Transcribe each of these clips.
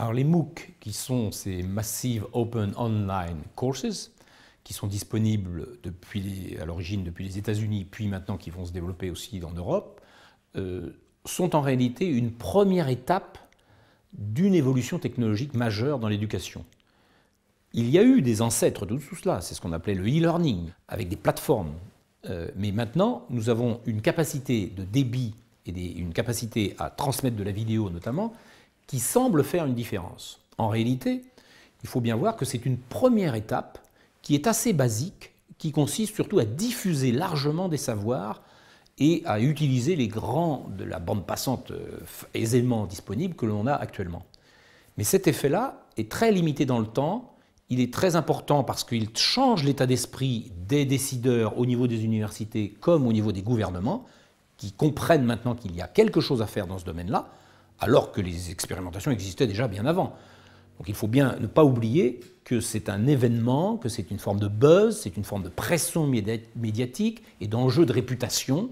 Alors les MOOC, qui sont ces Massive Open Online Courses, qui sont disponibles depuis, à l'origine depuis les États-Unis, puis maintenant qui vont se développer aussi en Europe, euh, sont en réalité une première étape d'une évolution technologique majeure dans l'éducation. Il y a eu des ancêtres de tout cela, c'est ce qu'on appelait le e-learning, avec des plateformes. Euh, mais maintenant, nous avons une capacité de débit et une capacité à transmettre de la vidéo notamment, qui semble faire une différence. En réalité, il faut bien voir que c'est une première étape qui est assez basique, qui consiste surtout à diffuser largement des savoirs et à utiliser les grands de la bande passante euh, aisément disponibles que l'on a actuellement. Mais cet effet-là est très limité dans le temps, il est très important parce qu'il change l'état d'esprit des décideurs au niveau des universités comme au niveau des gouvernements, qui comprennent maintenant qu'il y a quelque chose à faire dans ce domaine-là, alors que les expérimentations existaient déjà bien avant. Donc il faut bien ne pas oublier que c'est un événement, que c'est une forme de buzz, c'est une forme de pression médiatique et d'enjeu de réputation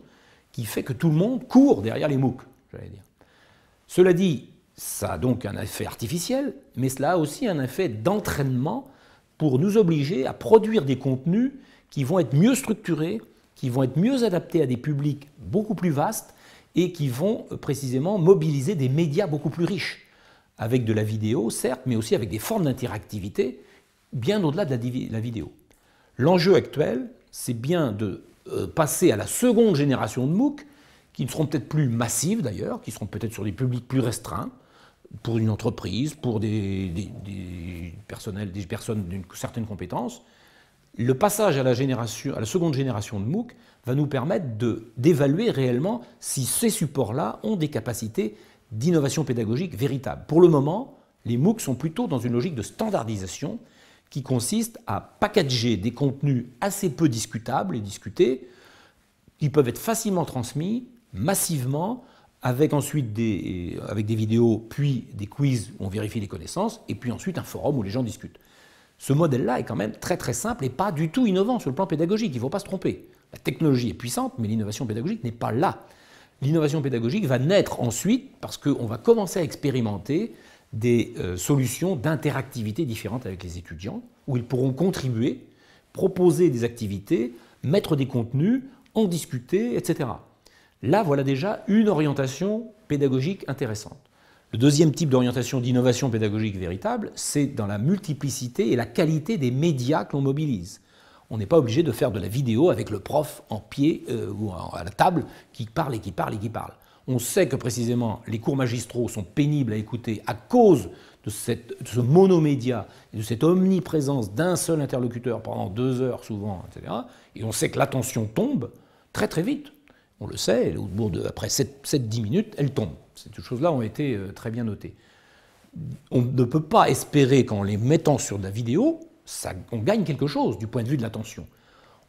qui fait que tout le monde court derrière les MOOC, j'allais dire. Cela dit, ça a donc un effet artificiel, mais cela a aussi un effet d'entraînement pour nous obliger à produire des contenus qui vont être mieux structurés, qui vont être mieux adaptés à des publics beaucoup plus vastes et qui vont euh, précisément mobiliser des médias beaucoup plus riches, avec de la vidéo, certes, mais aussi avec des formes d'interactivité bien au-delà de la vidéo. L'enjeu actuel, c'est bien de euh, passer à la seconde génération de MOOC, qui ne seront peut-être plus massives d'ailleurs, qui seront peut-être sur des publics plus restreints, pour une entreprise, pour des, personnes d'une certaine compétence. Le passage à la, seconde génération de MOOC va nous permettre d'évaluer réellement si ces supports-là ont des capacités d'innovation pédagogique véritables. Pour le moment, les MOOC sont plutôt dans une logique de standardisation qui consiste à packager des contenus assez peu discutables et discutés, qui peuvent être facilement transmis, massivement, avec ensuite des, avec des vidéos, puis des quiz où on vérifie les connaissances, et puis ensuite un forum où les gens discutent. Ce modèle-là est quand même très très simple et pas du tout innovant sur le plan pédagogique, il ne faut pas se tromper. La technologie est puissante, mais l'innovation pédagogique n'est pas là. L'innovation pédagogique va naître ensuite parce qu'on va commencer à expérimenter des euh, solutions d'interactivité différentes avec les étudiants, où ils pourront contribuer, proposer des activités, mettre des contenus, en discuter, etc. Là, voilà déjà une orientation pédagogique intéressante. Le deuxième type d'orientation d'innovation pédagogique véritable, c'est dans la multiplicité et la qualité des médias que l'on mobilise. On n'est pas obligé de faire de la vidéo avec le prof en pied euh, ou à la table qui parle et qui parle et qui parle. On sait que précisément les cours magistraux sont pénibles à écouter à cause de, ce monomédia et de cette omniprésence d'un seul interlocuteur pendant deux heures souvent, etc. Et on sait que l'attention tombe très très vite. On le sait, au bout de, après 7-10 minutes, elle tombe. Ces choses-là ont été euh, très bien notées. On ne peut pas espérer qu'en les mettant sur de la vidéo, on gagne quelque chose du point de vue de l'attention.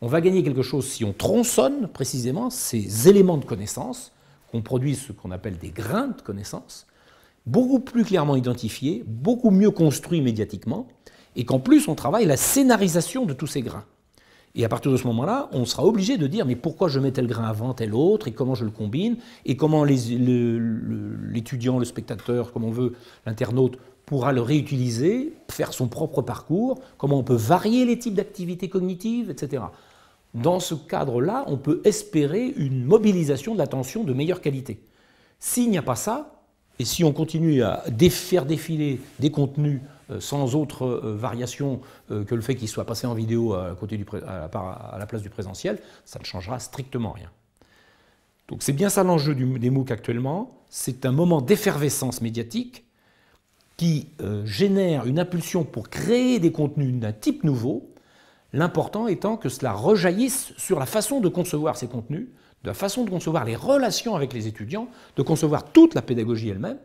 On va gagner quelque chose si on tronçonne précisément ces éléments de connaissance qu'on produise ce qu'on appelle des grains de connaissances, beaucoup plus clairement identifiés, beaucoup mieux construits médiatiquement, et qu'en plus on travaille la scénarisation de tous ces grains. Et à partir de ce moment-là, on sera obligé de dire mais pourquoi je mets tel grain avant tel autre, et comment je le combine, et comment l'étudiant, le, spectateur, comme on veut, l'internaute, pourra le réutiliser, faire son propre parcours, comment on peut varier les types d'activités cognitives, etc. Dans ce cadre-là, on peut espérer une mobilisation de l'attention de meilleure qualité. S'il n'y a pas ça, et si on continue à faire défiler des contenus euh, sans autre euh, variation euh, que le fait qu'ils soient passés en vidéo à, la place du présentiel, ça ne changera strictement rien. Donc c'est bien ça l'enjeu des MOOC actuellement, c'est un moment d'effervescence médiatique qui génère une impulsion pour créer des contenus d'un type nouveau, L'important étant que cela rejaillisse sur la façon de concevoir ces contenus, de la façon de concevoir les relations avec les étudiants, de concevoir toute la pédagogie elle-même.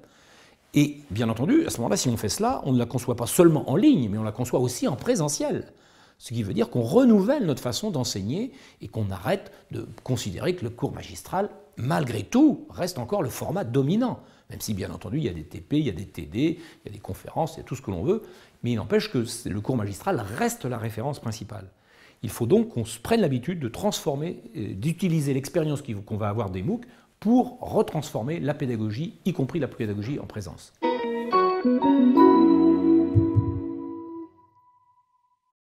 Et bien entendu, à ce moment-là, si on fait cela, on ne la conçoit pas seulement en ligne, mais on la conçoit aussi en présentiel. Ce qui veut dire qu'on renouvelle notre façon d'enseigner et qu'on arrête de considérer que le cours magistral, malgré tout, reste encore le format dominant. Même si, bien entendu, il y a des TP, il y a des TD, il y a des conférences, il y a tout ce que l'on veut, mais il n'empêche que le cours magistral reste la référence principale. Il faut donc qu'on se prenne l'habitude de transformer, euh, d'utiliser l'expérience qu'on va avoir des MOOC pour retransformer la pédagogie, y compris la pédagogie en présence.